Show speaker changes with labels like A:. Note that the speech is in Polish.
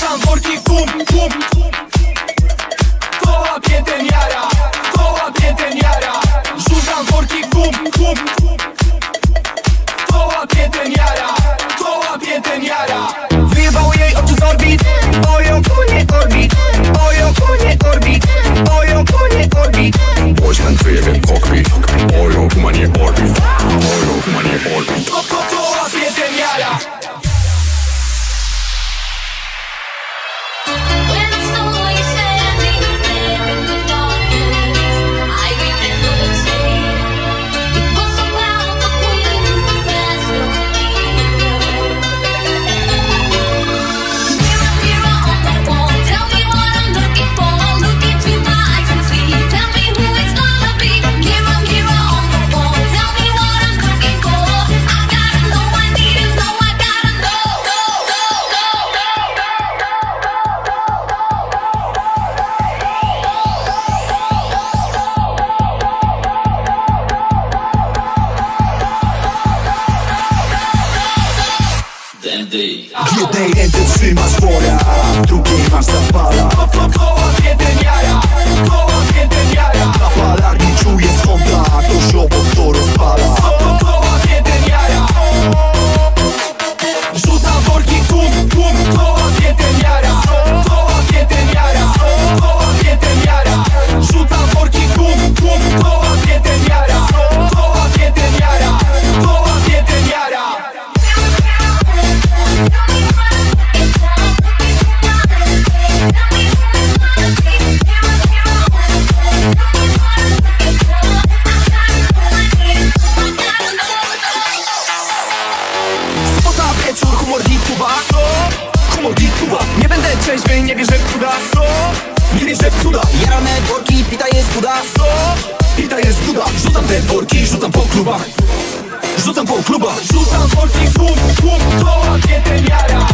A: Ruszam worki w tłum, tłum To łapie ten jara To łapie ten jara.
B: Kiedy? Jednej ręce trzymasz wora, drugiej masz zapala trzeźwy, nie wierzę w cuda. Co? Nie wierzę w cuda. Jaramy worki, pita jest chuda Co? Pita jest chuda Rzucam te worki, rzucam po klubach. Rzucam po klubach.
A: Rzucam worki, klub, klub, to rakietę miara.